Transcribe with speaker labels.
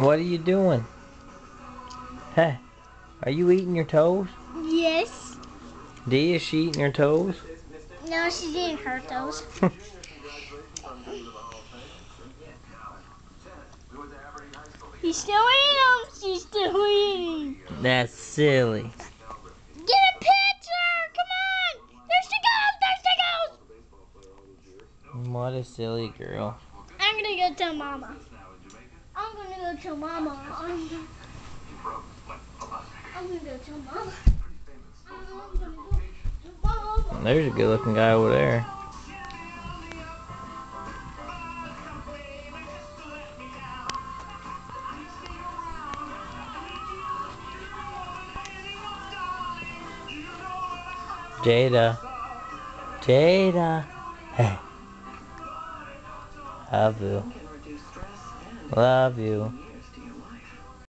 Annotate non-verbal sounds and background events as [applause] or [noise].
Speaker 1: What are you doing? Hey, are you eating your toes?
Speaker 2: Yes.
Speaker 1: Dee, is she eating her toes?
Speaker 2: No, she didn't hurt those. He's still eating them. She's still eating.
Speaker 1: That's silly.
Speaker 2: Get a picture. Come on. There she goes. There she goes.
Speaker 1: What a silly girl.
Speaker 2: I'm gonna go tell Mama. Tell Mama. I'm gonna. I'm gonna go tell Mama.
Speaker 1: There's a good looking guy over there. Jada. Jada. Hey. [laughs] Love you. Love you.